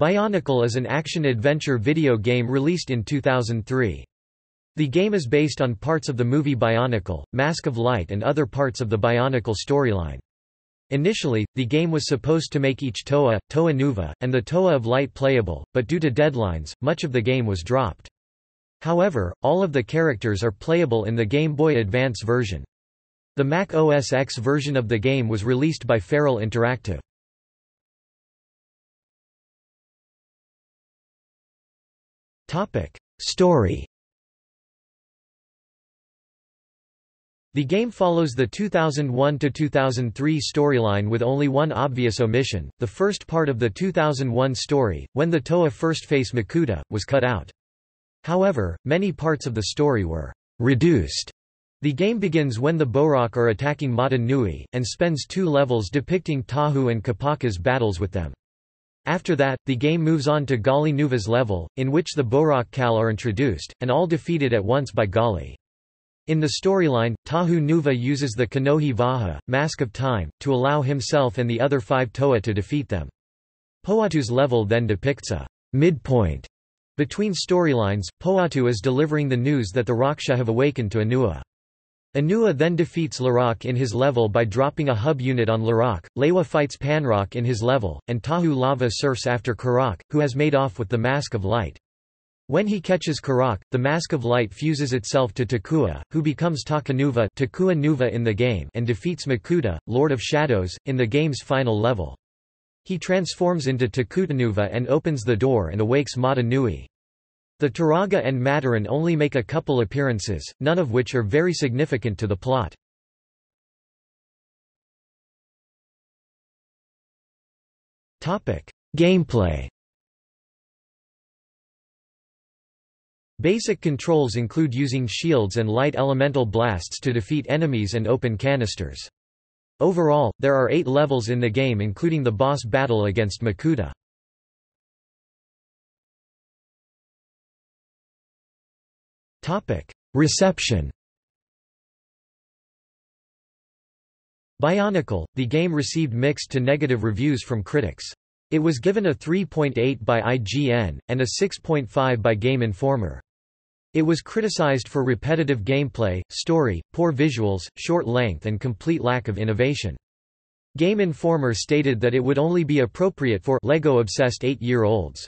Bionicle is an action-adventure video game released in 2003. The game is based on parts of the movie Bionicle, Mask of Light and other parts of the Bionicle storyline. Initially, the game was supposed to make each Toa, Toa Nuva, and the Toa of Light playable, but due to deadlines, much of the game was dropped. However, all of the characters are playable in the Game Boy Advance version. The Mac OS X version of the game was released by Feral Interactive. Story The game follows the 2001–2003 storyline with only one obvious omission, the first part of the 2001 story, when the Toa first face Makuta, was cut out. However, many parts of the story were «reduced». The game begins when the Bohrok are attacking Mata Nui, and spends two levels depicting Tahu and Kopaka's battles with them. After that, the game moves on to Gali Nuva's level, in which the Bohrok Kal are introduced, and all defeated at once by Gali. In the storyline, Tahu Nuva uses the Kanohi Vahi, Mask of Time, to allow himself and the other five Toa to defeat them. Pohatu's level then depicts a midpoint between storylines. Pohatu is delivering the news that the Rahkshi have awakened to Onua. Onua then defeats Lerahk in his level by dropping a hub unit on Lerahk, Lewa fights Panrahk in his level, and Tahu Lava surfs after Kurahk, who has made off with the Mask of Light. When he catches Kurahk, the Mask of Light fuses itself to Takua, who becomes Takanuva Takua Nuva in the game and defeats Makuta, Lord of Shadows, in the game's final level. He transforms into Takutanuva and opens the door and awakes Mata Nui. The Turaga and Matoran only make a couple appearances, none of which are very significant to the plot. Gameplay Basic controls include using shields and light elemental blasts to defeat enemies and open canisters. Overall, there are eight levels in the game including the boss battle against Makuta. Reception Bionicle, the game received mixed to negative reviews from critics. It was given a 3.8 by IGN, and a 6.5 by Game Informer. It was criticized for repetitive gameplay, story, poor visuals, short length and complete lack of innovation. Game Informer stated that it would only be appropriate for Lego-obsessed 8-year-olds.